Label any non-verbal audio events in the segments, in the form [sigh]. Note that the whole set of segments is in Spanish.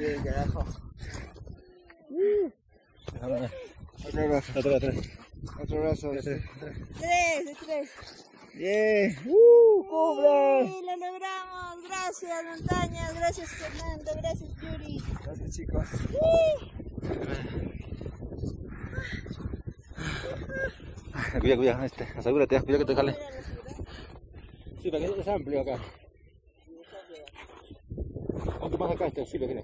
Bien, carajo. Otro brazo. Otro, brazo. Tres, tres. Bien. ¡Uh! ¡Cumple! Sí, lo logramos. Gracias, montaña. Gracias, Fernando. Gracias, Yuri. Gracias, chicos. Cuidado, cuidado, este, asegúrate, cuidado que te ciudad. Sí, para que es amplio acá. ¿Cuánto más acá este? Sí, lo tiene.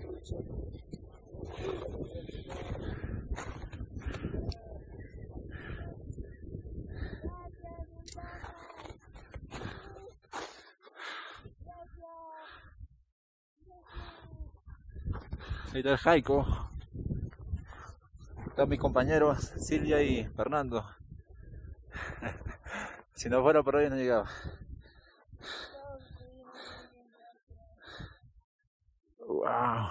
Ahí está el Jaico. Están mis compañeros Silvia y Fernando. [laughs] si no fuera por hoy no llegaba. Wow.